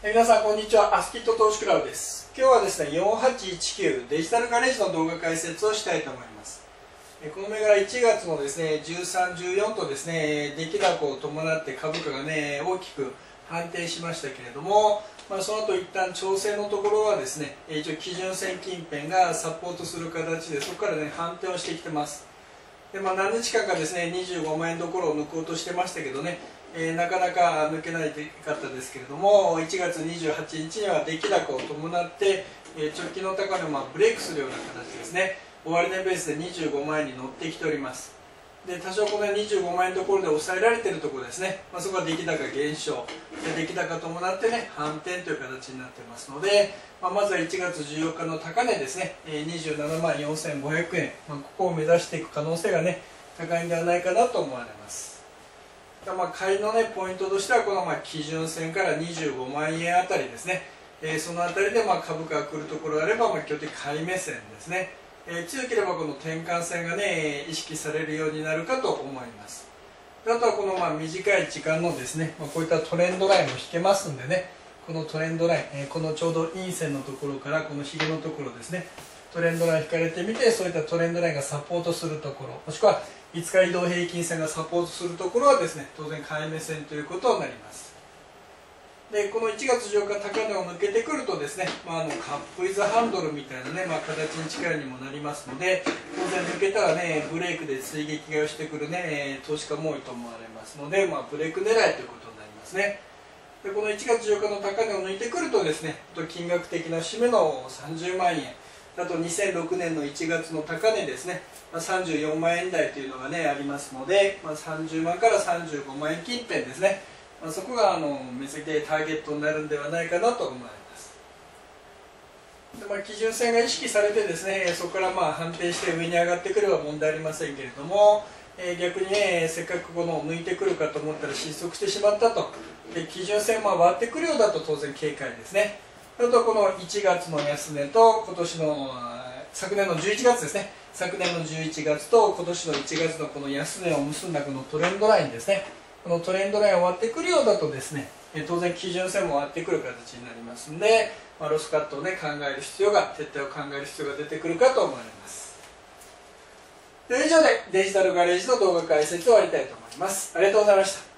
皆さんこんにちは。アスキット投資クラブです。今日はですね4819デジタルガレージの動画解説をしたいと思います。えこの銘柄1月のですね1314とですね出来高を伴って株価がね大きく反転しましたけれども、まあ、その後一旦調整のところはですね一応基準線近辺がサポートする形でそこからね反転をしてきてます。で、まあ、何日間かですね25万円どころを抜こうとしてましたけどねえー、なかなか抜けないかったですけれども1月28日には出来高を伴って、えー、直近の高値をまあブレイクするような形ですね。終値ベースで25万円に乗ってきております。で多少この25万円どころで抑えられているところですね、まあ、そこは出来高減少。で出来高伴ってね反転という形になってますので、まあ、まずは1月14日の高値ですね、27万4500円、まあ、ここを目指していく可能性がね高いんではないかなと思われます。まあ、買いの、ね、ポイントとしてはこのまあ基準線から25万円あたりですね、えー、そのあたりでまあ株価が来るところがあれば、まあ、基本的に買い目線ですね、えー、強ければこの転換線がね意識されるようになるかと思います。あとはこのまあ短い時間のですね、まあ、こういったトレンドラインも引けますんでねこのトレンドライン、えー、このちょうど陰線のところからこのひげのところですねトレンドライン引かれてみてそういったトレンドラインがサポートするところもしくは5日移動平均線がサポートするところはですね当然買い目線ということになります。でこの1月14日高値を抜けてくるとですね、まあ、あのカップイズハンドルみたいなね、まあ、形に近いにもなりますので当然抜けたらねブレイクで追撃買いをしてくるね投資家も多いと思われますので、まあ、ブレイク狙いということになりますね。でこの1月14日の高値を抜いてくるとですね金額的な締めの30万円あと2006年の1月の高値ですね、まあ、34万円台というのがねありますので、まあ、30万から35万円近辺ですね、まあ、そこがあの目先でターゲットになるんではないかなと思われます、まあ、基準線が意識されてですねそこからまあ判定して上に上がってくれば問題ありませんけれどもえー、逆にねせっかくこの抜いてくるかと思ったら失速してしまったと。で基準線も割ってくるようだと当然警戒ですね。あとこの1月の安値と今年の昨年の11月ですね。昨年の11月と今年の1月のこの安値を結んだこのトレンドラインですね。このトレンドライン終わってくるようだとですね当然基準線も終わってくる形になりますので、まあ、ロスカットをね考える必要が撤退を考える必要が出てくるかと思われます。で以上でデジタルガレージの動画解説を終わりたいと思います。ありがとうございました。